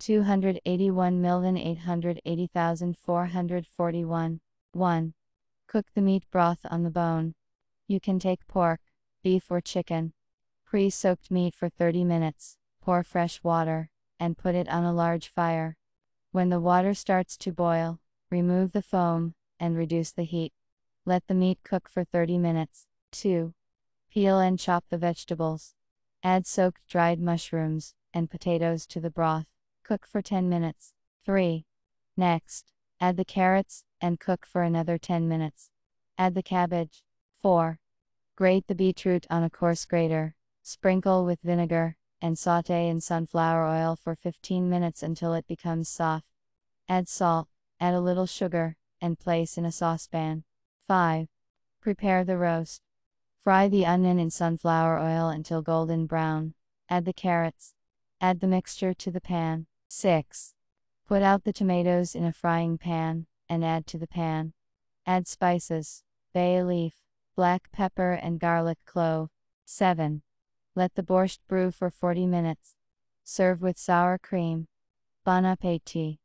281,880,441. 1. Cook the meat broth on the bone. You can take pork, beef, or chicken. Pre soaked meat for 30 minutes, pour fresh water, and put it on a large fire. When the water starts to boil, remove the foam, and reduce the heat. Let the meat cook for 30 minutes. 2. Peel and chop the vegetables. Add soaked dried mushrooms and potatoes to the broth. Cook for 10 minutes. 3. Next, add the carrots and cook for another 10 minutes. Add the cabbage. 4. Grate the beetroot on a coarse grater. Sprinkle with vinegar and saute in sunflower oil for 15 minutes until it becomes soft. Add salt, add a little sugar, and place in a saucepan. 5. Prepare the roast. Fry the onion in sunflower oil until golden brown. Add the carrots. Add the mixture to the pan. 6. Put out the tomatoes in a frying pan, and add to the pan. Add spices, bay leaf, black pepper, and garlic clove. 7. Let the borscht brew for 40 minutes. Serve with sour cream. Bon appetit.